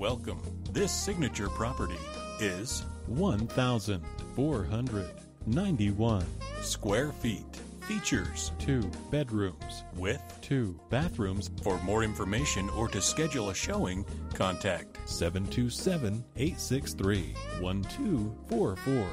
Welcome. This signature property is 1,491 square feet. Features two bedrooms with. two bathrooms For more information or to schedule a showing, contact 727 863 1244